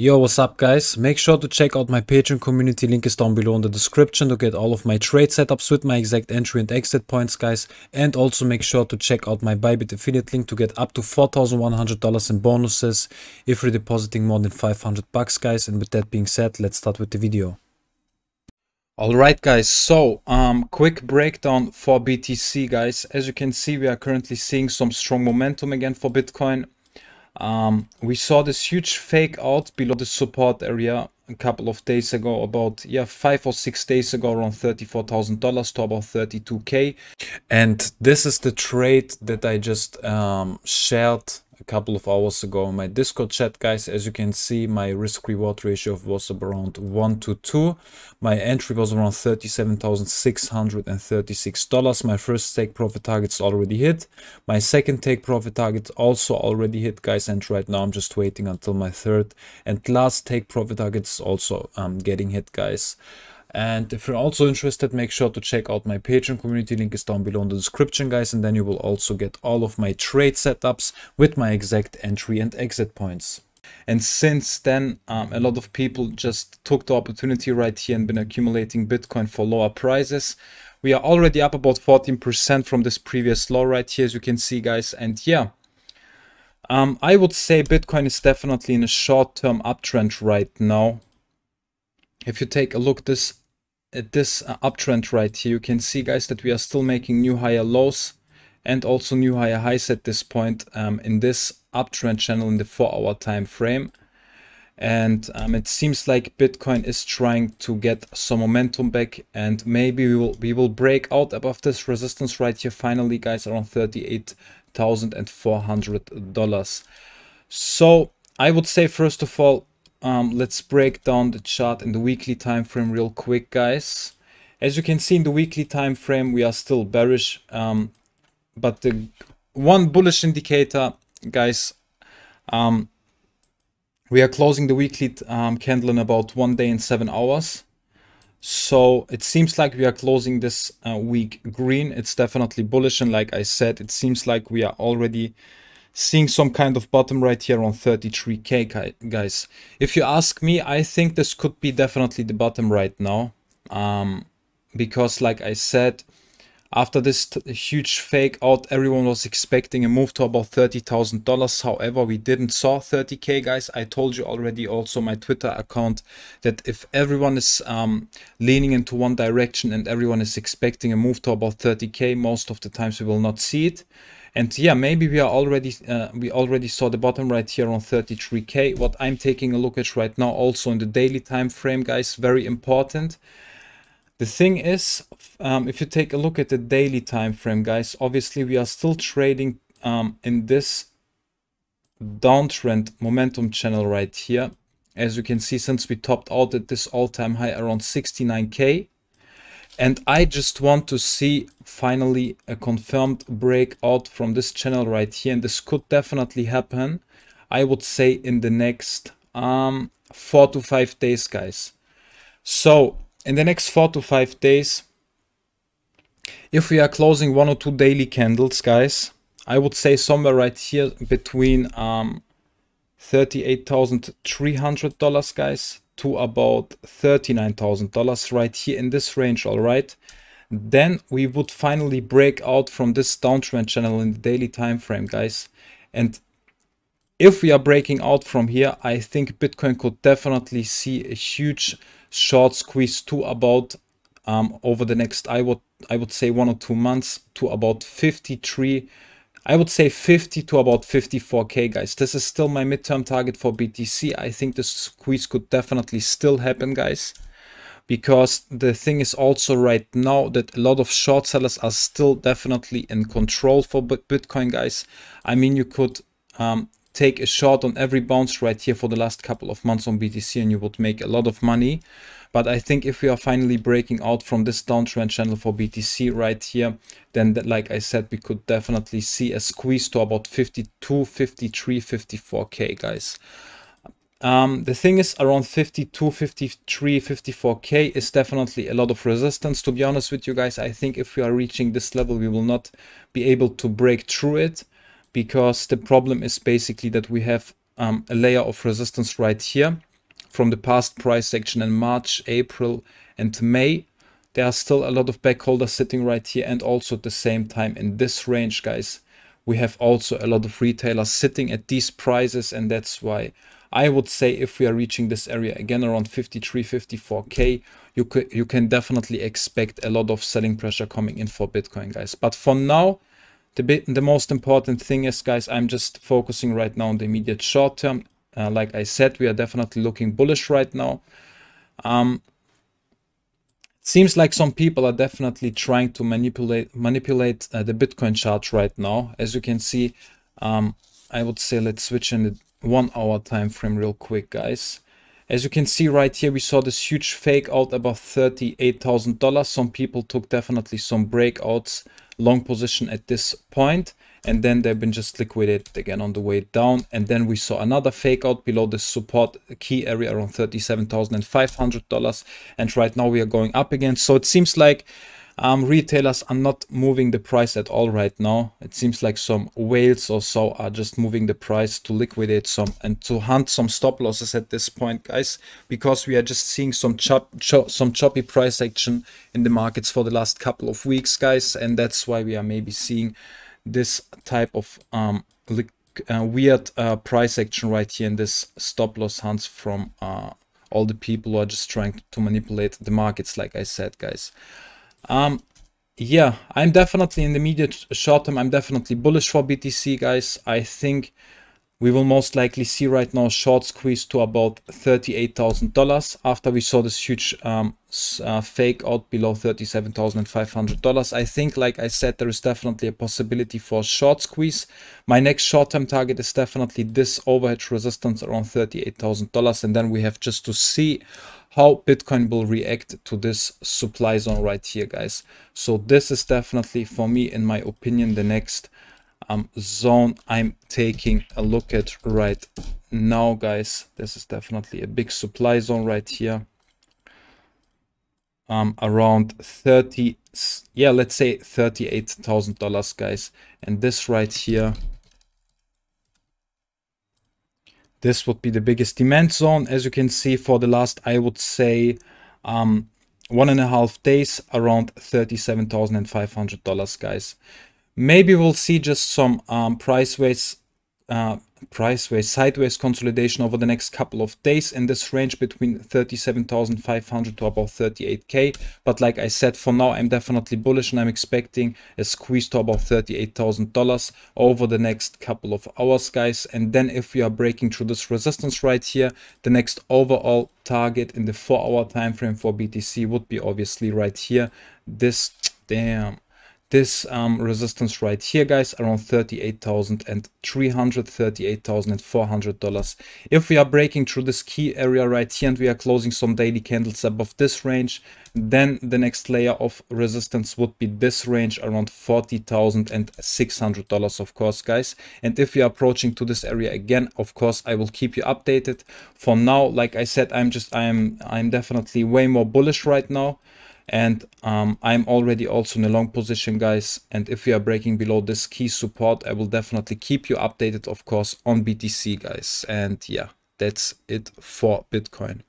Yo, what's up guys? Make sure to check out my Patreon community, link is down below in the description to get all of my trade setups with my exact entry and exit points guys. And also make sure to check out my Bybit affiliate link to get up to $4,100 in bonuses if you're depositing more than 500 bucks guys. And with that being said, let's start with the video. Alright guys, so um, quick breakdown for BTC guys. As you can see, we are currently seeing some strong momentum again for Bitcoin. Um, we saw this huge fake out below the support area a couple of days ago, about yeah five or six days ago, around thirty-four thousand dollars to about thirty-two k. And this is the trade that I just um, shared couple of hours ago in my Discord chat, guys. As you can see, my risk reward ratio was around 1 to 2. My entry was around $37,636. My first take profit target's already hit. My second take profit target also already hit, guys. And right now I'm just waiting until my third and last take profit target is also um, getting hit, guys. And if you're also interested, make sure to check out my Patreon community. Link is down below in the description, guys. And then you will also get all of my trade setups with my exact entry and exit points. And since then, um, a lot of people just took the opportunity right here and been accumulating Bitcoin for lower prices. We are already up about 14% from this previous low right here, as you can see, guys. And yeah, um, I would say Bitcoin is definitely in a short-term uptrend right now. If you take a look this at this uh, uptrend right here, you can see guys that we are still making new higher lows and also new higher highs at this point um, in this uptrend channel in the four hour time frame. And um, it seems like Bitcoin is trying to get some momentum back and maybe we will, we will break out above this resistance right here finally guys around $38,400. So I would say first of all, um, let's break down the chart in the weekly time frame real quick, guys. As you can see in the weekly time frame, we are still bearish. Um, but the one bullish indicator, guys, um, we are closing the weekly um, candle in about one day and seven hours. So it seems like we are closing this uh, week green. It's definitely bullish. And like I said, it seems like we are already seeing some kind of bottom right here on 33k guys. If you ask me i think this could be definitely the bottom right now um, because like i said after this huge fake out everyone was expecting a move to about $30,000 however we didn't saw 30k guys. I told you already also my Twitter account that if everyone is um, leaning into one direction and everyone is expecting a move to about 30k most of the times we will not see it and yeah, maybe we are already uh, we already saw the bottom right here on 33k. What I'm taking a look at right now, also in the daily time frame, guys, very important. The thing is, um, if you take a look at the daily time frame, guys, obviously we are still trading um, in this downtrend momentum channel right here. As you can see, since we topped out at this all-time high around 69k, and I just want to see finally a confirmed breakout from this channel right here. And this could definitely happen, I would say in the next um, four to five days, guys. So in the next four to five days, if we are closing one or two daily candles, guys, I would say somewhere right here between um, $38,300, guys, to about $39,000 right here in this range, all right? Then we would finally break out from this downtrend channel in the daily time frame, guys. And if we are breaking out from here, I think Bitcoin could definitely see a huge short squeeze to about um, over the next, I would I would say one or two months to about 53 I would say 50 to about 54k guys. This is still my midterm target for BTC. I think the squeeze could definitely still happen guys. Because the thing is also right now that a lot of short sellers are still definitely in control for Bitcoin guys. I mean you could um, take a short on every bounce right here for the last couple of months on BTC and you would make a lot of money. But I think if we are finally breaking out from this downtrend channel for BTC right here, then that, like I said, we could definitely see a squeeze to about 52, 53, 54k, guys. Um, the thing is around 52, 53, 54k is definitely a lot of resistance. To be honest with you guys, I think if we are reaching this level, we will not be able to break through it because the problem is basically that we have um, a layer of resistance right here from the past price action in March, April, and May. There are still a lot of bagholders sitting right here and also at the same time in this range, guys. We have also a lot of retailers sitting at these prices and that's why I would say if we are reaching this area again around 53, 54k, you you can definitely expect a lot of selling pressure coming in for Bitcoin, guys. But for now, the bit, the most important thing is, guys, I'm just focusing right now on the immediate short term. Uh, like I said, we are definitely looking bullish right now. Um, seems like some people are definitely trying to manipulate manipulate uh, the Bitcoin chart right now. As you can see, um, I would say let's switch in the one hour time frame real quick, guys. As you can see right here, we saw this huge fake out above $38,000. Some people took definitely some breakouts, long position at this point, and then they've been just liquidated again on the way down. And then we saw another fake out below the support key area around $37,500. And right now we are going up again. So it seems like um, retailers are not moving the price at all right now. It seems like some whales or so are just moving the price to liquidate some and to hunt some stop losses at this point, guys, because we are just seeing some chop, chop some choppy price action in the markets for the last couple of weeks, guys, and that's why we are maybe seeing this type of um, uh, weird uh, price action right here in this stop loss hunts from uh, all the people who are just trying to manipulate the markets, like I said, guys. Um, yeah, I'm definitely in the immediate short term. I'm definitely bullish for BTC, guys. I think we will most likely see right now short squeeze to about $38,000 after we saw this huge um, uh, fake out below $37,500. I think, like I said, there is definitely a possibility for a short squeeze. My next short-term target is definitely this overhead resistance around $38,000 and then we have just to see how Bitcoin will react to this supply zone right here, guys. So this is definitely, for me, in my opinion, the next um, zone I'm taking a look at right now, guys. This is definitely a big supply zone right here. Um, around 30, yeah, let's say $38,000, guys. And this right here this would be the biggest demand zone. As you can see for the last, I would say, um, one and a half days around $37,500, guys. Maybe we'll see just some um, price waves uh, price way sideways consolidation over the next couple of days in this range between 37,500 to about 38k but like I said for now I'm definitely bullish and I'm expecting a squeeze to about $38,000 over the next couple of hours guys. And then if we are breaking through this resistance right here the next overall target in the 4 hour time frame for BTC would be obviously right here. This damn this um, resistance right here, guys, around $38,300, $38,400. If we are breaking through this key area right here and we are closing some daily candles above this range, then the next layer of resistance would be this range around $40,600, of course, guys. And if we are approaching to this area again, of course, I will keep you updated. For now, like I said, I'm just, I'm, I'm definitely way more bullish right now and um, I'm already also in a long position guys and if we are breaking below this key support I will definitely keep you updated of course on BTC guys and yeah that's it for Bitcoin.